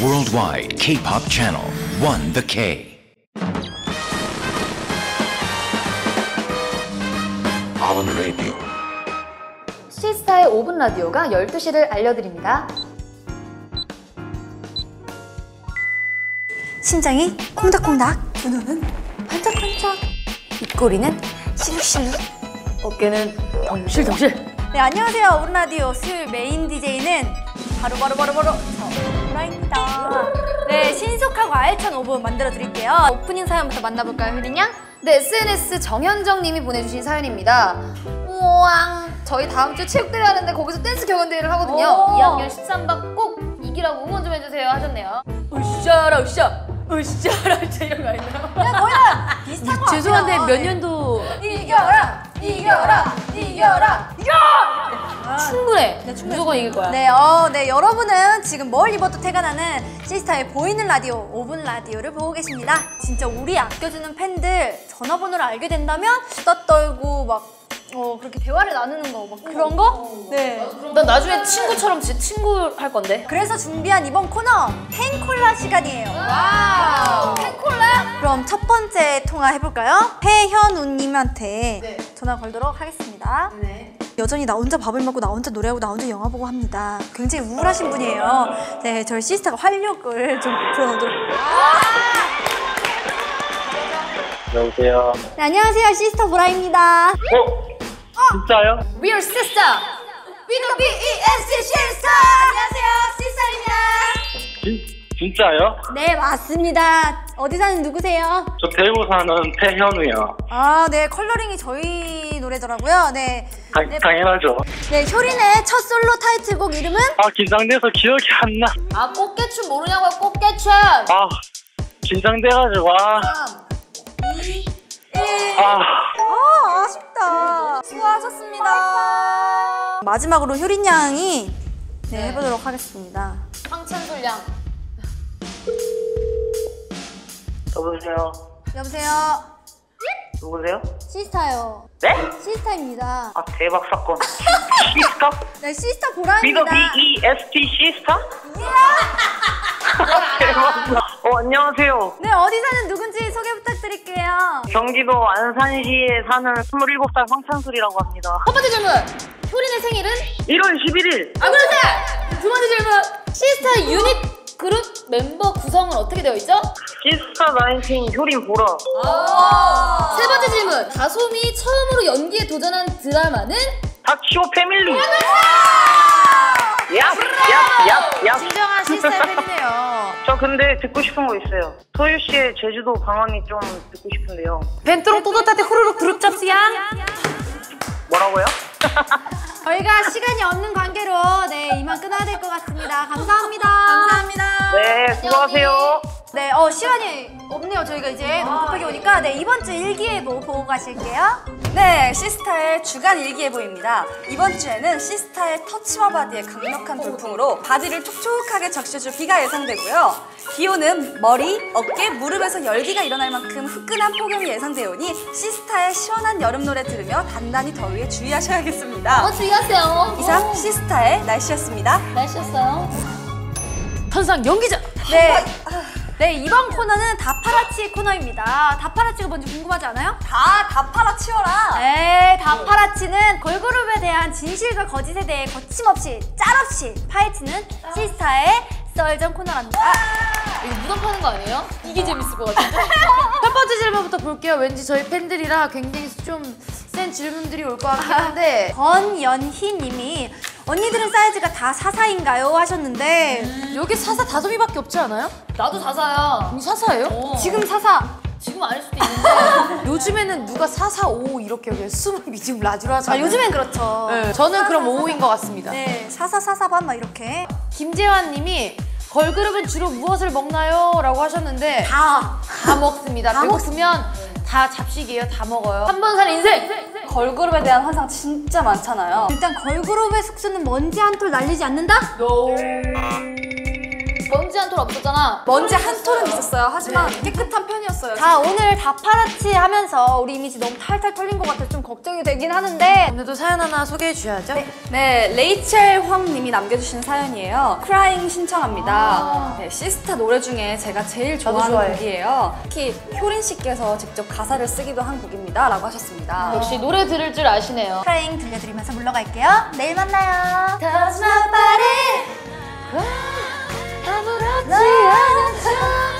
worldwide K-pop channel, One the K. 아원 라디오 시스타의 5분 라디오가 12시를 알려드립니다. 심장이 콩닥콩닥, 눈은 반짝반짝, 입꼬리는 실룩실룩. 어깨는 덩실덩실. 네, 안녕하세요. 오른 라디오 수요일 메인 DJ는 바로 바로 바로 바로 저 오라입니다. 네, 신속하고 알찬 5분 만들어 드릴게요. 오프닝 사연부터 만나볼까요, 효린 양? 네, SNS 정현정 님이 보내주신 사연입니다. 우왕. 저희 다음 주 체육대회 하는데 거기서 댄스 경연대회를 하거든요. 오. 2학년 13반 꼭 이기라고 응원 좀 해주세요 하셨네요. 으쌰라 으쌰. 으쌰라 으쌰 이런 거 아니나요? 거의 다 비슷한 거 죄송한데. 몇 년도 이겨라! 이겨라! 이겨라! 충분해. 무조건 이길 거야. 네, 어, 네, 여러분은 지금 뭘 입어도 태가 나는 시스타의 보이는 라디오, 오븐 라디오를 보고 계십니다. 진짜 우리 아껴주는 팬들 전화번호를 알게 된다면 수다 떨고 막 어, 그렇게 대화를 나누는 거, 막 그런 거? 네. 난 나중에 친구처럼 진짜 친구 할 건데. 그래서 준비한 이번 코너 팬콜라 시간이에요. Wow. 팬콜라? 그럼 첫 번째 통화 해볼까요? 해현우님한테 전화 걸도록 하겠습니다. 여전히 나 혼자 밥을 먹고 나 혼자 노래하고 나 혼자 영화 보고 합니다. 굉장히 우울하신 분이에요. 네, 저희 시스타가 활력을 좀 불어넣도록. 여보세요. 네, 안녕하세요. 시스타 보라입니다. 어? 진짜요? We are sister. 위도 B-E-S-T 시스타! 안녕하세요. 시스타입니다. 진, 진짜요? 네, 맞습니다. 어디 사는 누구세요? 저 대구 사는 태현우요. 아, 네. 컬러링이 저희 노래더라고요. 네. 당, 네, 당연하죠. 네, 효린의 첫 솔로 타이틀곡 이름은? 아, 긴장돼서 기억이 안 나. 아 꽃게춤 모르냐고요 꽃게춤. 아, 긴장돼가지고, 아. 아, 아, 아쉽다. 수고하셨습니다. 마지막으로 효린 양이 네, 해보도록 하겠습니다. 황천솔량. 여보세요. 여보세요? 누구세요? 시스타요. 네? 시스타입니다. 아, 대박 사건. 시스타? 네, 시스타 보라입니다. B-E-S-T 시스타? 대박. 어, 안녕하세요. 네, 어디 사는 누군지 소개 부탁드릴게요. 경기도 안산시에 사는 27살 황찬술이라고 합니다. 첫 번째 질문. 효린의 생일은? 1월 11일. 아 그러세. 두 번째 질문. 시스타 유닛 그룹 멤버 구성은 어떻게 되어 있죠? 시스타 nineteen 효린 보라. 세 번째 질문. 다솜이 처음으로 연기에 도전한 드라마는? 닥치고 패밀리. 얍, 얍, 얍, 얍. 진정한 시스타의 팬이네요. 저 근데 듣고 싶은 거 있어요. 소유 씨의 제주도 방언이 좀 듣고 싶은데요. 맨도롱 또똣할 때 후루룩 들이쌉서. 뭐라고요? 저희가 시간이 없는 관계로 네, 이만 끊어야 될 것 같습니다. 감사합니다. 감사합니다. 네, 수고하세요. 네, 어, 시간이 없네요. 저희가 이제 너무 급하게 오니까 네, 이번 주 일기예보 보고 가실게요. 네, 시스타의 주간 일기예보입니다. 이번 주에는 시스타의 Touch My Body의 강력한 돌풍으로 body를 촉촉하게 적셔줄 비가 예상되고요. 기온은 머리, 어깨, 무릎에서 열기가 일어날 만큼 후끈한 폭염이 예상되어 오니 시스타의 시원한 여름 노래 들으며 단단히 더위에 주의하셔야겠습니다. 어 주의하세요. 이상 시스타의 날씨였습니다. 날씨였어요. 현상 연기자. 네. 네, 이번 코너는 다파라치 코너입니다. 다파라치가 뭔지 궁금하지 않아요? 다, 다 팔아치워라! 네, 다파라치는 걸그룹에 대한 진실과 거짓에 대해 거침없이 짤없이 파헤치는 시스타의 썰전 코너랍니다. 이거 무덤 파는 거 아니에요? 이게 재밌을 것 같은데? 첫 번째 질문부터 볼게요. 왠지 저희 팬들이라 굉장히 좀 센 질문들이 올 것 같긴 한데 권연희 님이 언니들은 사이즈가 다 사사인가요? 하셨는데 여기 사사 다솜이밖에 없지 않아요? 나도 사사야. 이 사사예요? 지금 사사 지금 아닐 수도 있는데 요즘에는 누가 사사 오 이렇게 여기 미디움 라지로 아, 하잖아요. 요즘엔 그렇죠. 네, 저는 그럼 5인 것 같습니다. 네, 사사사사반 막 이렇게 김재환 님이 걸그룹은 주로 무엇을 먹나요? 라고 하셨는데 다 다 먹습니다. 다 배고프면 다 잡식이에요. 다 먹어요. 한번살 인생! 걸그룹에 대한 환상 진짜 많잖아요. 일단 걸그룹의 숙소는 먼지 한 톨 날리지 않는다? 먼지 한 톨 없었잖아. 먼지 한 톨은 있었어요. 하지만 깨끗한 편이었어요. 자 오늘 파파라치 하면서 우리 이미지 너무 탈탈 털린 것 같아서 좀 걱정이 되긴 하는데 오늘도 사연 하나 소개해 주셔야죠. 네, 레이첼 황님이 남겨주신 사연이에요. Crying 신청합니다. 네, 시스타 노래 중에 제가 제일 좋아하는 좋아해. 곡이에요. 특히 효린 씨께서 직접 가사를 쓰기도 한 곡입니다. 라고 하셨습니다. 역시 노래 들을 줄 아시네요. 프레잉 들려드리면서 물러갈게요. 내일 만나요. Touch my body. 最爱的他。